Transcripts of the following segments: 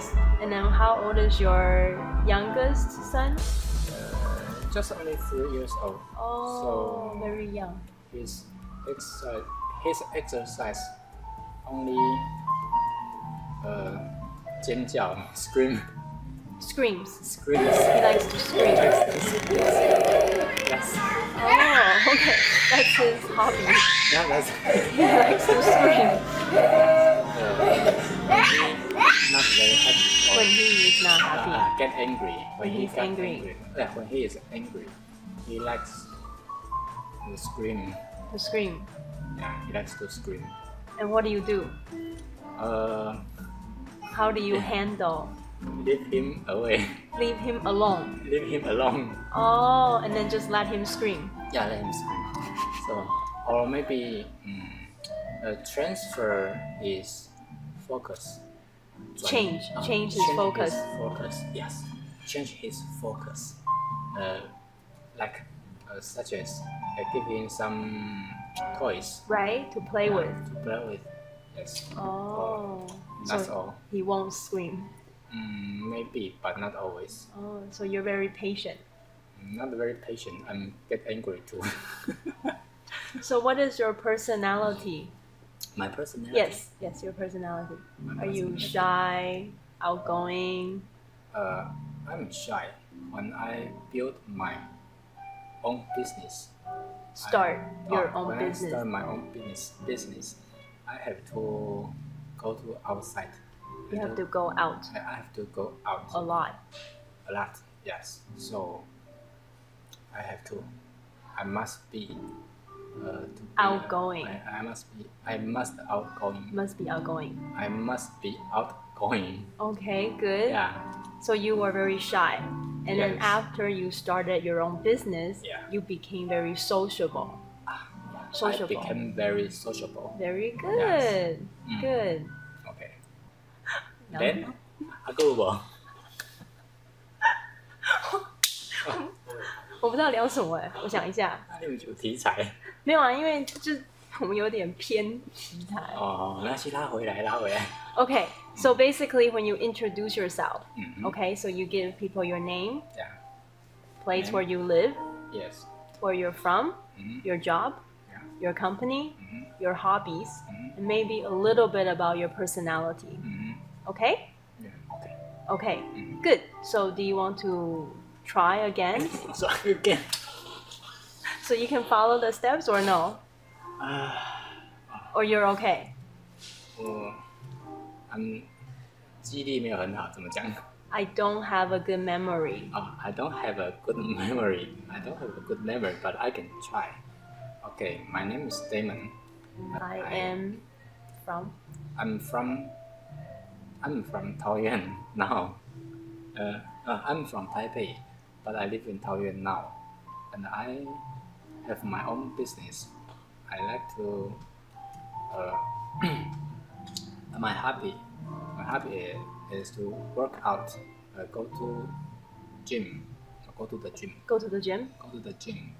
Yes. And then how old is your youngest son? Uh, just only three years old. Oh, So- very young. His exercise, his exercise only uh, scream Screams. screams. He likes to scream. Yes. Oh, okay. That's his hobby. Yeah, that's He likes to scream uh, not very happy. when he is not happy. Uh, get angry When he he's got angry. Yeah, when he is angry, he likes to scream. To scream. Yeah, he likes to scream. And what do you do? Uh, How do you handle? leave him away. Leave him alone. leave him alone. Oh, and then just let him scream. Yeah, let him scream. So, or maybe a transfer is focus. Change. Uh, Change his focus. focus. Yes. Change his focus. Uh, like uh, such as uh, give him some toys Right? To play with. to play with. Yes. Oh. That's so all. he won't scream. Mm, maybe, but not always. Oh, so you're very patient. Not very patient. I'm get angry too. So what is your personality? My personality. Yes, yes, your personality. My Are you shy, outgoing? Uh, I'm shy. When I build my own business, Start I- your uh, own when business. I start my own business, business, I have to go to outside. You have to go out I have to go out a lot. a lot. Yes. So I have to. I must be. Uh, uh, Outgoing. I, I must be. I must outgoing. Must be outgoing. I must be outgoing. Okay, good. Yeah. So you were very shy. And then after you started your own business, Yeah. you became very sociable. Sociable. I became very sociable. Very good. Mm. Good. Okay. No. Then go apa? 我不知道聊什么哎，我想一下，你们有题材没有啊，因为就我们有点偏题材。哦，那是拉回来，拉回来。 Okay, so basically when you introduce yourself, 嗯 okay, so you give people your name, Yeah. place Name. where you live, Yes. where you're from, 嗯 your job, Yeah. your company, 嗯 your hobbies, 嗯 and maybe a little bit about your personality. 嗯 Okay? Yeah. Okay. Okay, Mhm. good. So do you want to try again? So again. So you can follow the steps or no? 啊， Or you're okay? 我嗯，记忆力没有很好，怎么讲？ I don't have a good memory. 啊、i don't have a good memory. I don't have a good memory, but I can try. Okay, my name is Damon. I am from I'm from I'm from Taoyuan now. Uh, uh, I'm from Taipei, but I live in Taoyuan now, and I have my own business. I like to. Uh, my hobby, my hobby is to work out. Uh, go to gym. Go to the gym. go to the gym. Go to the gym.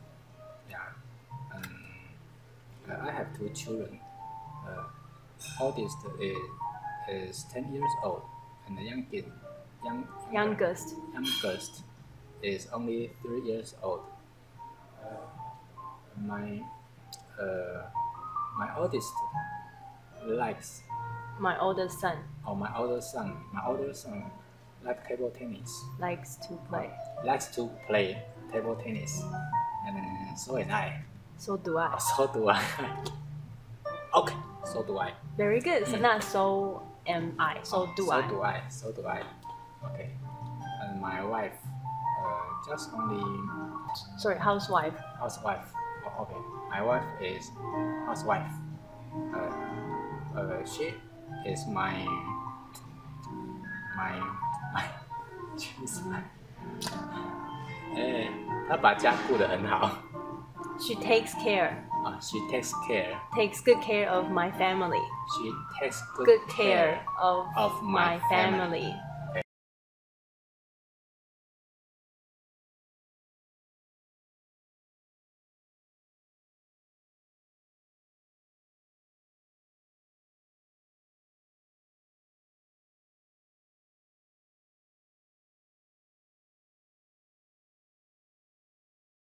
Yeah. Um, I have two children. Uh, oldest is, is 10 years old, and the youngest, young, Youngest. youngest is only 3 years old. Uh, my, uh, my oldest likes, My oldest son or my older son, my older son like table tennis. likes to play. likes to play table tennis, and so am I. So do I. So do I. okay, so do I. Very good. So not so am I. So do so I. So do I. So do I. Okay. And my wife, uh, just only Sorry, housewife. housewife. Oh, okay. My wife is housewife. Uh, uh, she is my my my. Jeez. 哎，她把家顾得很好 She takes care. 啊。She takes care. Takes good care of my family. She takes good, Good care of, of my my family.